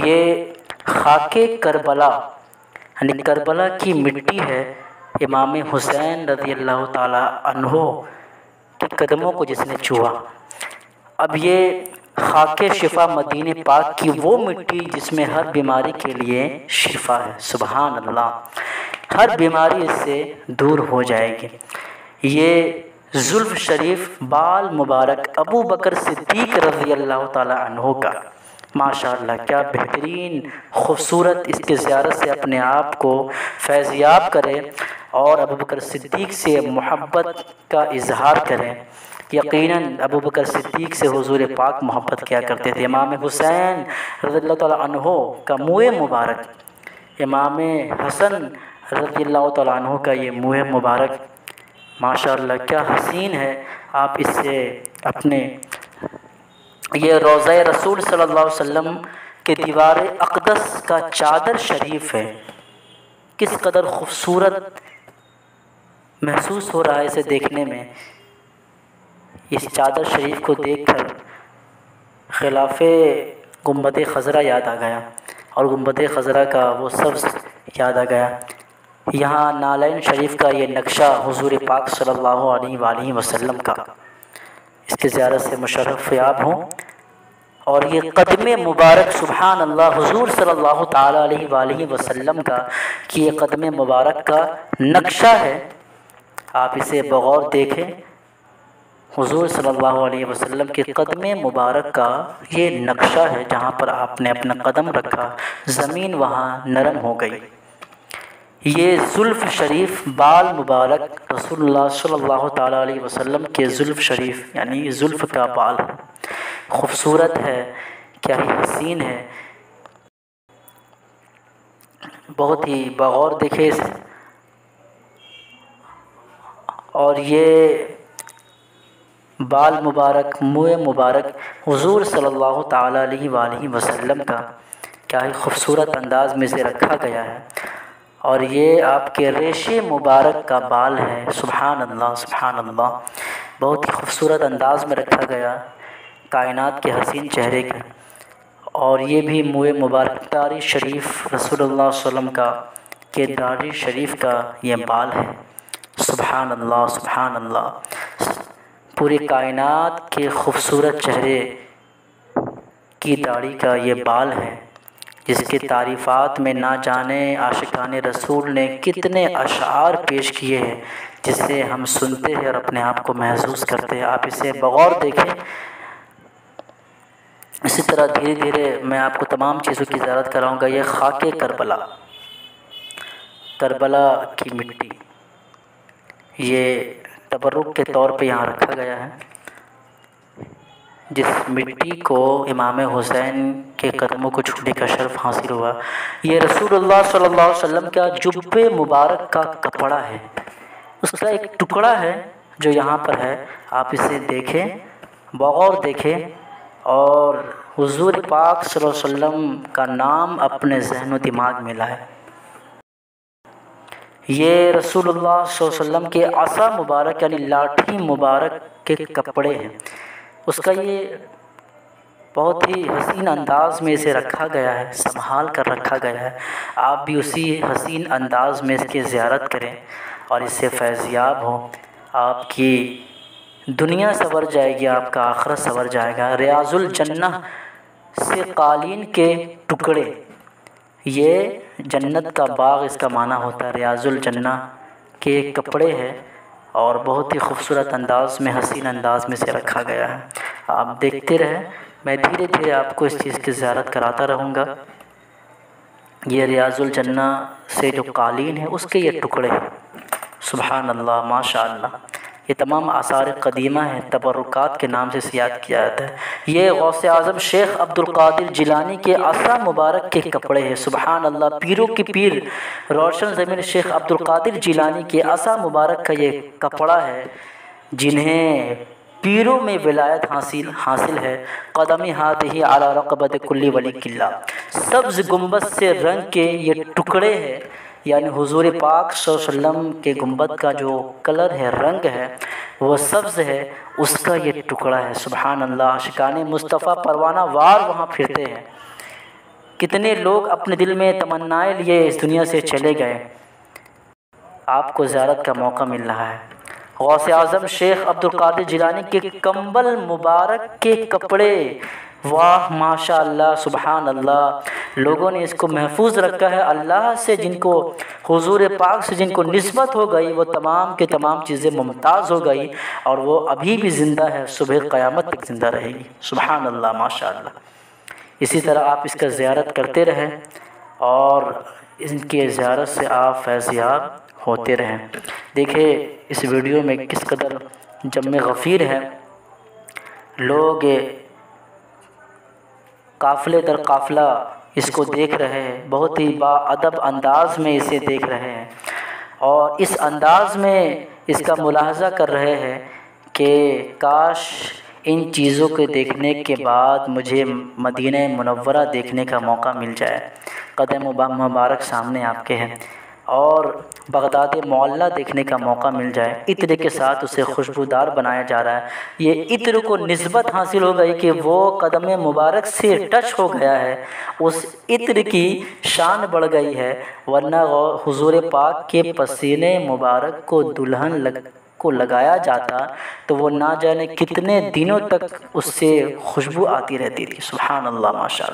ये खाके करबला, यानी करबला की मिट्टी है इमाम हुसैन रज़ी अल्लाह अन्हो के कदमों को जिसने छुआ। अब ये खाके शिफा मदीने पाक की वो मिट्टी जिसमें हर बीमारी के लिए शिफा है सुबहान अल्लाह हर बीमारी इससे दूर हो जाएगी। ये जुल्फ़ शरीफ बाल मुबारक अबू बकर सिद्दीक रज़ी अल्लाह अन्हो का माशाल्लाह, क्या बेहतरीन, खूबसूरत इसके ज़्यारत से अपने आप को फैज़याब करें और अबू बकर सिद्दीक से मोहब्बत का इजहार करें। यकीनन, अबू बकर सिद्दीक से हुजूर पाक मोहब्बत किया करते थे? इमाम हुसैन रज़ी तहो का मुँह मुबारक। इमाम हसन रज़ी तहो का ये मुँह मुबारक। माशाल्लाह, क्या हसीन है आप इससे अपने ये रोज़ा रसूल सल्लल्लाहु अलैहि वसल्लम के दीवार अक़दस का चादर शरीफ है। किस कदर खूबसूरत महसूस हो रहा है इसे देखने में? इस चादर शरीफ को देखकर खिलाफ गुंबद ख़ज़रा याद आ गया और गुंबद ख़ज़रा का वो सब याद आ गया। यहाँ नालैन शरीफ का ये नक्शा हुजूर पाक सल्लल्लाहु अलैहि वसल्लम का। इसके ज़्यारत से मुशरफ याब हों। और ये कदम मुबारक सुबहान अल्लाह हुजूर सल्लल्लाहु अलैहि वसल्लम का, कि ये कदम मुबारक का नक्शा है। आप इसे बगौर देखें। हुजूर सल्लल्लाहु अलैहि वसल्लम के कदम मुबारक का ये नक्शा है, जहाँ पर आपने अपना कदम रखा। ज़मीन वहाँ नरम हो गई। ये जुल्फ़ शरीफ बाल मुबारक रसूलुल्लाह सल्लल्लाहु अलैहि वसल्लम के जुल्फ़ शरीफ, यानी जुल्फ़ का बाल खूबसूरत है, क्या ही हसीन है। बहुत ही बगौर देखे और ये बाल मुबारक, मुँह मुबारक हुजूर सल्लल्लाहु अलैहि वसल्लम का क्या ही खूबसूरत अंदाज में से रखा गया है। और ये आपके रेशे मुबारक का बाल है। सुबहान अल्लाह सुबहान अल्लाह बहुत ही खूबसूरत अंदाज में रखा गया कायनात के हसीन चेहरे के। और ये भी मुए मुबारक दारी शरीफ रसूलुल्लाह वसल्लम का, के दारी शरीफ का ये बाल है। सुबहान अल्लाह सुबहान अल्लाह पूरी कायनात के खूबसूरत चेहरे की दाढ़ी का ये बाल है। जिसके तारीफ़ात में ना जाने आशिकान रसूल ने कितने अशार पेश किए हैं, जिससे हम सुनते हैं और अपने आप को महसूस करते हैं। आप इसे बगौर देखें। इसी तरह धीरे धीरे मैं आपको तमाम चीज़ों की ज़रूरत कराऊँगा। ये खाके करबला। करबला की मिट्टी। ये तबरुक के तौर पे यहाँ रखा गया है। जिस मिट्टी को इमाम हुसैन के कदमों को छूने का शर्फ हासिल हुआ, ये रसूलुल्लाह सल्लल्लाहु अलैहि वसल्लम का जुब्बे मुबारक का कपड़ा है। उसका एक टुकड़ा है जो यहाँ पर है। आप इसे देखें, बगौर देखें और हुजूर पाक सल्लल्लाहु अलैहि वसल्लम का नाम अपने जहन दिमाग में लाए। ये अलैहि वसल्लम के आसा मुबारक यानी लाठी मुबारक के कपड़े हैं। उसका ये बहुत ही हसीन अंदाज में इसे रखा गया है, संभाल कर रखा गया है। आप भी उसी हसीन अंदाज में इसकी ज़्यारत करें और इससे फैज़याब हो। आपकी दुनिया सवर जाएगी, आपका आखरत सवर जाएगा। रियाजुल जन्ना से कालीन के टुकड़े, ये जन्नत का बाग इसका माना होता है। रियाजुल जन्ना के कपड़े हैं और बहुत ही खूबसूरत अंदाज में, हसीन अंदाज में से रखा गया है। आप देखते रहें। मैं धीरे धीरे आपको इस चीज़ की ज्यारत कराता रहूँगा। ये रियाजुल जन्ना से जो कालीन है, उसके ये टुकड़े हैं। सुबहान अल्लाह माशा ये तमाम आसार कदीमा हैं, तबरुक़ात के नाम से याद किया जाता है। ये गौस आज़म शेख अब्दुल्कादिर जिलानी के आसा मुबारक के कपड़े हैं। सुबहान अल्लाह पीरों की पीर रोशन ज़मीन शेख अब्दुल्कादिर जिलानी के आसा मुबारक का ये कपड़ा है, जिन्हें पीरों में विलायत हासिल हासिल है। कदमी हाथ ही आला रकबत कुल्ली वली किला सब्ज़ गुंबद से रंग के ये टुकड़े हैं। यानी हुजूर पाक वसल्लम के गुंबद का जो कलर है, रंग है, वो सब्ज़ है। उसका ये टुकड़ा है। सुबहान अल्लाह शिकान मुस्तफ़ा परवाना वार वहाँ फिरते हैं। कितने लोग अपने दिल में तमन्नाएँ लिए इस दुनिया से चले गए। आपको ज़्यारत का मौका मिल रहा है। गौस आज़म शेख अब्दुल कादिर जिलानी के कंबल मुबारक के कपड़े। वाह माशा सुबहान अल्लाह लोगों ने इसको महफूज रखा है अल्लाह से, जिनको हुजूर पाक से जिनको नस्बत हो गई, वो तमाम के तमाम चीज़ें मुमताज़ हो गई और वो अभी भी ज़िंदा है, सुबह क़यामत तक ज़िंदा रहेगी। सुबहान अल्लाह माशा इसी तरह आप इसका ज़्यारत करते रहें और इनके ज़्यारत से आप फैज़याब होते रहें। देखिए, इस वीडियो में किस कदर जम गफ़ीर है। लोग काफ़िले दर काफ़िला इसको देख रहे हैं। बहुत ही बाअदब अंदाज में इसे देख रहे हैं। और इस अंदाज में इसका मुलाहजा कर रहे हैं कि, काश इन चीज़ों के देखने के बाद मुझे मदीना मुनव्वरा देखने का मौका मिल जाए। कदम मुबारक सामने आपके हैं। और बगदाद मोल्ला देखने का मौका मिल जाए। इत्र के साथ उसे खुशबूदार बनाया जा रहा है। ये इत्र को नस्बत हासिल हो गई कि वो कदम मुबारक से टच हो गया है। उस इत्र की शान बढ़ गई है। वरना हुजूर पाक के पसीने मुबारक को दुल्हन लग, को लगाया जाता तो वो ना जाने कितने दिनों तक उससे खुशबू आती रहती थी। सुबहान अल्लाह माशा